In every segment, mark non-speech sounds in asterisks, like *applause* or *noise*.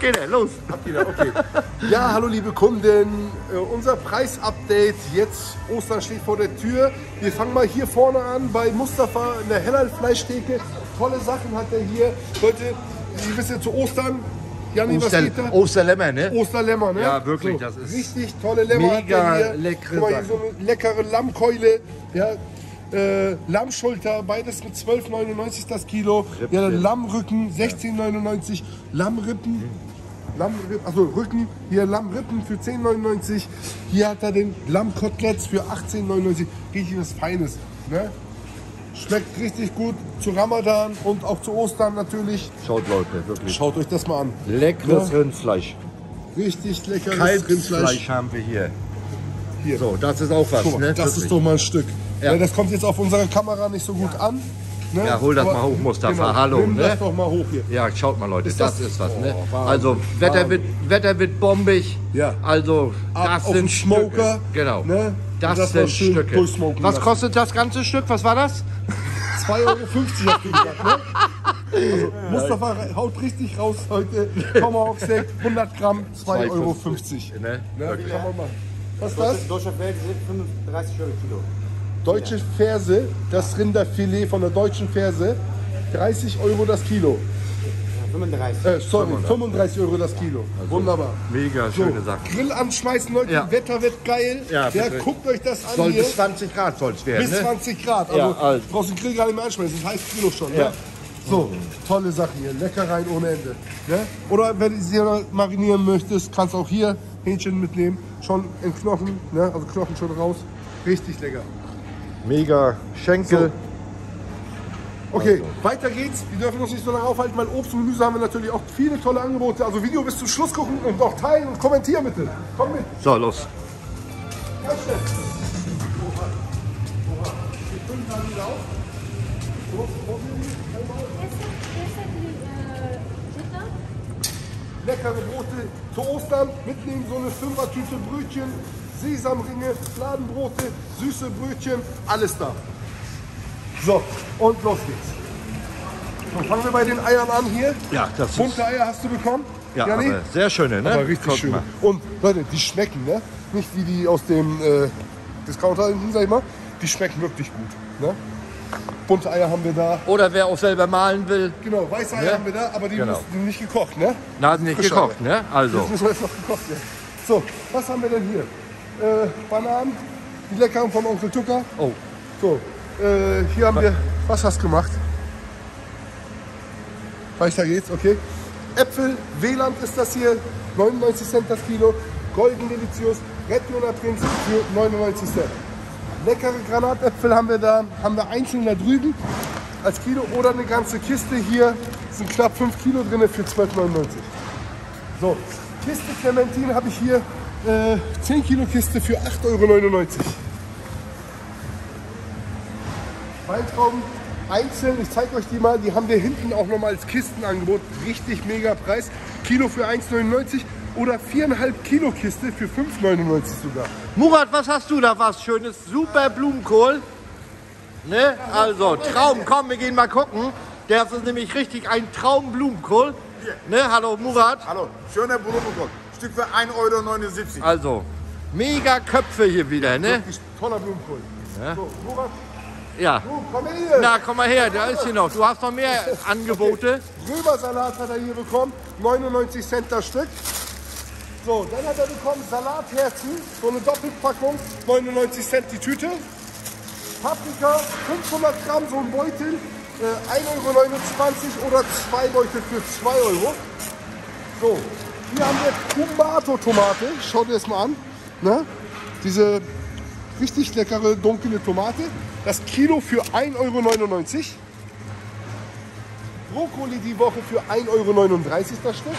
geht er, los. Ab wieder, okay. Ja, hallo liebe Kunden. Äh, unser Preisupdate. Jetzt Ostern steht vor der Tür. Wir fangen mal hier vorne an bei Mustafa in der Hellal Fleischtheke. Tolle Sachen hat er hier. Leute, Sie wissen zu Ostern. Janni, was Oster, geht da? Osterlämmer, ne? Osterlämmer, ne? Ja, wirklich, das ist richtig tolle Lämmer. hat mega er hier. leckere Guck mal, hier so eine leckere Lammkeule, ja, äh, Lammschulter, beides mit 12,99 das Kilo. Ja, Lammrücken 16,99, Lammrippen. Lammrippen, also Rücken, hier Lammrippen für 10,99. Hier hat er den Lammkoteletts für 18,99. Richtig was Feines. Ne? Schmeckt richtig gut zu Ramadan und auch zu Ostern natürlich. Schaut Leute, wirklich. Schaut euch das mal an. Leckeres Ja. Rindfleisch. Richtig leckeres Rindfleisch. Kalbsfleisch haben wir hier. Hier. So, das ist auch was, mal, ne? das Wirklich. ist doch mal ein Stück. Ja. Ja. das kommt jetzt auf unserer Kamera nicht so gut an. Ne? Ja, hol das Aber- mal hoch, Mustafa. Genau, Hallo, Nimm ne? das doch mal hoch hier. Ja, schaut mal Leute, Ist das, das- ist was, ne? Oh, Wahnsinn, also Wetter wird, Wetter wird bombig. Ja. Also Ab das auf sind Smoker, Stücke. Genau. ne? Das, das sind Stücke. Was lassen. kostet das ganze Stück? Was war das? *laughs* 2,50 Euro hast du gesagt, ne? Also, Mustafa haut richtig raus heute. Tomahawk-Steak, 100 Gramm, 2,50 Euro. 50. Ne? Ne? Kann man machen. Was ist das? Deutscher Feld sind 35 Euro Kilo. Deutsche Ferse, das Rinderfilet von der deutschen Ferse, 30 Euro das Kilo. 35. Äh, sorry, 35 Euro das Kilo. Wunderbar. Mega So, schöne Sache. Grill anschmeißen, Leute. Ja. Wetter wird geil. Ja, Ja, guckt euch das an Soll hier. bis 20 Grad soll es werden, Bis ne? 20 Grad. Also, Ja, also. du brauchst den Grill gar nicht mehr anschmeißen. Das heißt Kilo schon. Ja. Ne? So, tolle Sachen hier. Leckereien ohne Ende. Ne? Oder wenn du sie marinieren möchtest, kannst auch hier Hähnchen mitnehmen. Schon in Knochen. Ne? Also Knochen schon raus. Richtig lecker. Mega Schenkel. Okay, weiter geht's. Wir dürfen uns nicht so lange aufhalten, weil Obst und Gemüse haben wir natürlich auch viele tolle Angebote. Also Video bis zum Schluss gucken und auch teilen und kommentieren bitte. Komm mit. So, los. Ganz schnell. So, Leckere Brote zu Ostern. Mitnehmen so eine Fünfertüte Brötchen, Sesamringe, Fladenbrote, süße Brötchen, alles da. So, und los geht's. So, fangen wir bei den Eiern an hier. Ja, das ist- Bunte Eier hast du bekommen? Ja, Janni? aber sehr schöne, ne? Aber richtig Guck schön. mal. Und Leute, die schmecken, ne? Nicht wie die aus dem äh, Discounter hinten, sag ich mal. Die schmecken wirklich gut. Ne? Bunte Eier haben wir da. Oder wer auch selber malen will, Genau, weiße Eier Ja. haben wir da, aber die Genau. müssen nicht gekocht, ne? na, nicht Frische gekocht, ne? Also, Das müssen wir jetzt noch gekocht werden. So, was haben wir denn hier? Äh, Bananen, die leckeren von Onkel Tucker. oh, So, äh, hier haben wir, was hast du gemacht? Weiter geht's, okay. Äpfel, Wieland ist das hier, 99 Cent das Kilo. Golden Delicious, Red Luna Prinz für 99 Cent. Leckere Granatäpfel haben wir da, haben wir einzeln da drüben als Kilo oder eine ganze Kiste hier, sind knapp 5 Kilo drin für 12,99. So, Kiste Clementin habe ich hier, äh, 10 Kilo Kiste für 8,99 Euro. Weintrauben einzeln, ich zeige euch die mal, die haben wir hinten auch nochmal als Kistenangebot. Richtig mega Preis. Kilo für 1,99 oder 4,5 Kilo Kiste für 5,99 sogar. Murat, was hast du da was Schönes? Super Blumenkohl. Ne? Also, Traum, komm, wir gehen mal gucken. Das ist nämlich richtig ein Traumblumenkohl. Ne? Hallo Murat. Hallo, schöner Blumenkohl. Stück für 1,79 Euro. Also, mega Köpfe hier wieder, ne? Wirklich toller Blumenkohl. So, Murat, Ja. du, komm her. Na, komm mal her, da ist hier noch. Du hast noch mehr *laughs* Angebote. Römersalat hat er hier bekommen, 99 Cent das Stück. So, dann hat er bekommen Salatherzen, so eine Doppelpackung, 99 Cent die Tüte. Paprika, 500 Gramm, so ein Beutel, äh, 1,29 Euro oder zwei Beutel für 2 Euro. So, hier haben wir Tomato-Tomate, schaut ihr das mal an. Ne? Diese richtig leckere dunkle Tomate. Das Kilo für 1,99 Euro. Brokkoli die Woche für 1,39 Euro das Stück.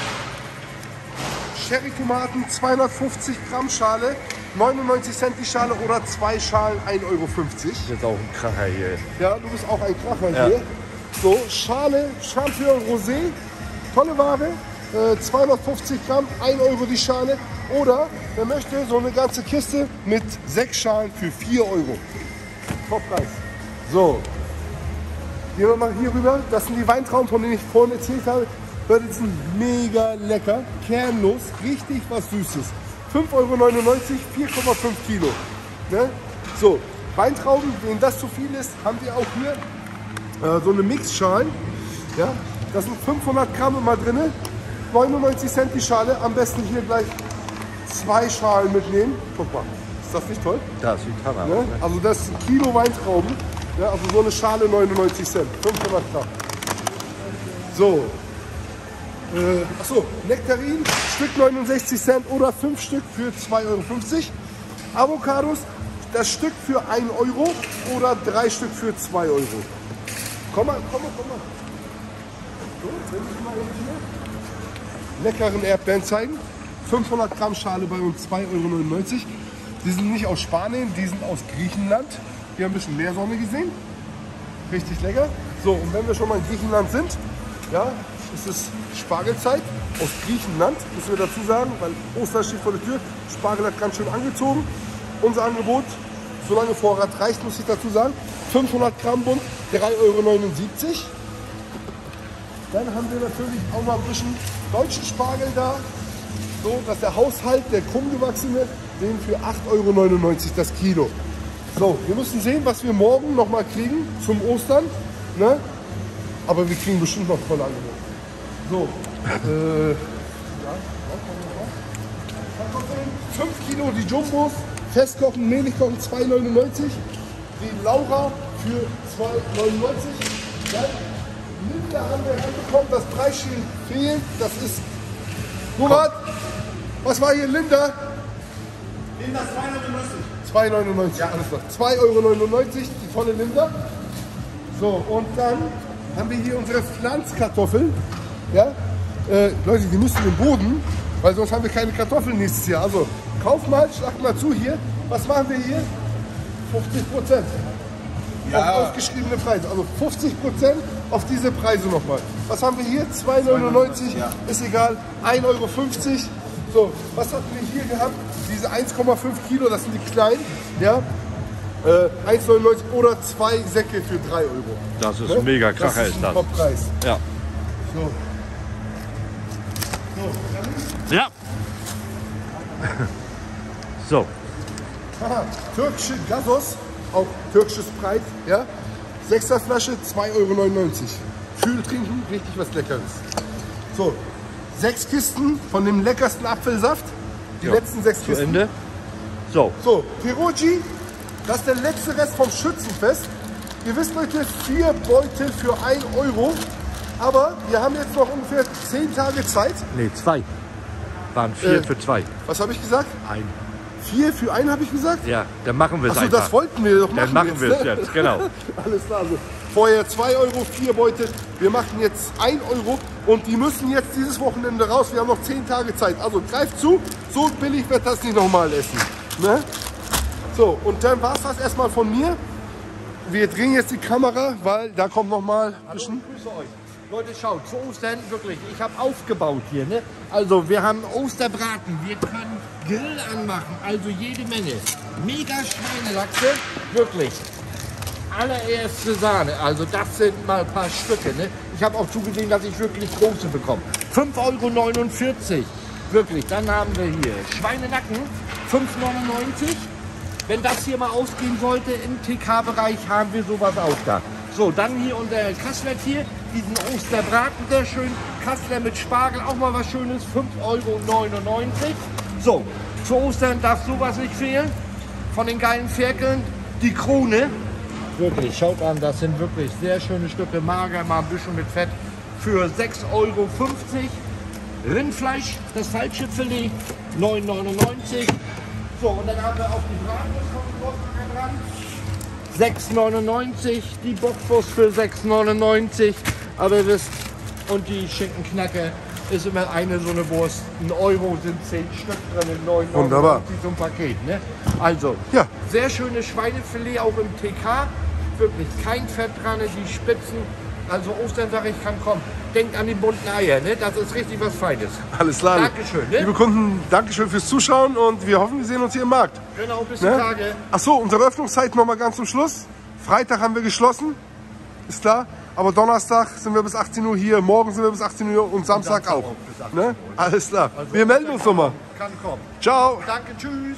Cherry-Tomaten 250 Gramm Schale, 99 Cent die Schale oder zwei Schalen 1,50 Euro. Das ist auch ein Kracher hier. Ja, du bist auch ein Kracher hier. So, Schale Champion Rosé, tolle Ware, äh, 250 Gramm, 1 Euro die Schale. Oder wer möchte, so eine ganze Kiste mit sechs Schalen für 4 Euro. Toppreis. So, gehen wir mal hier rüber. Das sind die Weintrauben, von denen ich vorhin erzählt habe. Leute, die sind mega lecker, kernlos, richtig was Süßes. 5,99 Euro, 4,5 Kilo. Ne? So, Weintrauben, denen das zu viel ist, haben wir auch hier äh, so eine Mixschalen. Ja? Da sind 500 Gramm immer drin. 99 Cent die Schale. Am besten hier gleich zwei Schalen mitnehmen. Guck mal, ist das nicht toll? Das sieht Hammer Ne? aus. Ne? Also das ist ein Kilo Weintrauben. Ja, also so eine Schale 99 Cent, 500 Gramm. So. Äh, achso, Nektarin, Stück 69 Cent oder 5 Stück für 2,50 Euro. Avocados, das Stück für 1 Euro oder 3 Stück für 2 Euro. Komm mal, komm mal, komm mal. So, wenn ich mal eben hier leckeren Erdbeeren zeigen. 500 Gramm Schale bei uns 2,99 Euro. Die sind nicht aus Spanien, die sind aus Griechenland. Wir haben ein bisschen mehr Sonne gesehen. Richtig lecker. So, und wenn wir schon mal in Griechenland sind, ja, es ist Spargelzeit aus Griechenland, müssen wir dazu sagen, weil Ostern steht vor der Tür. Spargel hat ganz schön angezogen. Unser Angebot, solange Vorrat reicht, muss ich dazu sagen, 500 Gramm Bund, 3,79 Euro. Dann haben wir natürlich auch noch ein bisschen deutschen Spargel da. So, dass der Haushalt, der krumm gewachsene, den für 8,99 Euro das Kilo. So, wir müssen sehen, was wir morgen noch mal kriegen zum Ostern. Ne? Aber wir kriegen bestimmt noch tolle Angebote. So, äh, ja, Kartoffeln, 5 Kilo die Jumbos, festkochen, mehlig kochen 2,99. Die Laura für 2,99. Dann Linda haben wir reinbekommen, das Preisschild fehlt. Das ist. Murat, was war hier Linda? Linda 290. 2,99, alles klar. 2,99 Euro, die volle Linda. So, und dann haben wir hier unsere Pflanzkartoffeln. Ja? Äh, Leute, die müssen im Boden, weil sonst haben wir keine Kartoffeln nächstes Jahr. Also, kauf mal, schlag mal zu hier. Was machen wir hier? 50 Prozent. Auf ausgeschriebene Preise. Also 50 Prozent auf diese Preise nochmal. Was haben wir hier? 2,99 ist egal. 1,50 Euro. So, was hatten wir hier gehabt? Diese 1,5 Kilo, das sind die kleinen. Ja? Äh, 1,99 oder zwei Säcke für 3 Euro. Das ist Ne? mega Kracher, Das ist ist das. Top-Preis. Ja. So. So, Ja. So, Haha, türkische Gasos, auch türkisches Preis, ja. Sechster Flasche, 2,99 Euro. Kühl trinken, richtig was Leckeres. So, sechs Kisten von dem leckersten Apfelsaft. Die Ja, letzten sechs zu Kisten. Ende. So, So, Perugi, das ist der letzte Rest vom Schützenfest. Ihr wisst Leute, vier Beutel für 1 Euro. Aber wir haben jetzt noch ungefähr 10 Tage Zeit. nee, zwei. Waren vier Äh. für zwei. Was habe ich gesagt? Ein. Vier für einen habe ich gesagt? Ja, dann machen wir es Achso, einfach. das wollten wir doch machen. dann machen wir es ne? jetzt, genau. *laughs* Alles klar. Also vorher 2 Euro, 4 Beutel. Wir machen jetzt 1 Euro und die müssen jetzt dieses Wochenende raus. Wir haben noch 10 Tage Zeit. Also greift zu. So billig wird das nicht nochmal essen. Ne? So, und dann war es das erstmal von mir. Wir drehen jetzt die Kamera, weil da kommt nochmal ein bisschen. grüße euch. Leute, schaut, zu Ostern wirklich, ich habe aufgebaut hier. Ne? Also wir haben Osterbraten, wir können Grill anmachen, also jede Menge. Mega Schweinelachse, wirklich. Allererste Sahne, also das sind mal ein paar Stücke. Ne? Ich habe auch zugesehen, dass ich wirklich große bekomme. 5,49 Euro, wirklich. Dann haben wir hier Schweinenacken, 5,99 wenn das hier mal ausgehen sollte im TK-Bereich, haben wir sowas auch da. So, dann hier unser Kassler hier, diesen Osterbraten, sehr schön. Kassler mit Spargel, auch mal was Schönes, 5,99 Euro. So, zu Ostern darf sowas nicht fehlen. Von den geilen Ferkeln, die Krone. Wirklich, schaut an, das sind wirklich sehr schöne Stücke, mager, mal ein bisschen mit Fett. Für 6,50 Euro. Rindfleisch, das falsche Filet, 9,99 so, und dann haben wir auch die Bratwurst kommt dran. 6,99, die Bockwurst für 6,99. Aber ihr wisst, und die Schinkenknacke ist immer eine so eine Wurst. Ein Euro sind 10 Stück drin, 9,99 Wunderbar. so ein Paket. Ne? Also, Ja. sehr schönes Schweinefilet auch im TK. Wirklich kein Fett dran, die Spitzen. Also Ostern sage ich, kann kommen. Denkt an die bunten Eier, ne? das ist richtig was Feines. Alles klar. Dankeschön, ne? Liebe Kunden, Dankeschön fürs Zuschauen und wir hoffen, wir sehen uns hier im Markt. Genau, bis Ne? Tage. Ach so, unsere Öffnungszeit noch mal ganz zum Schluss. Freitag haben wir geschlossen, ist klar. Aber Donnerstag sind wir bis 18 Uhr hier, morgen sind wir bis 18 Uhr und Samstag, Samstag auch. auch bis 18 Ne? Alles klar. wir melden uns nochmal. Kann kommen. Ciao. Danke, tschüss.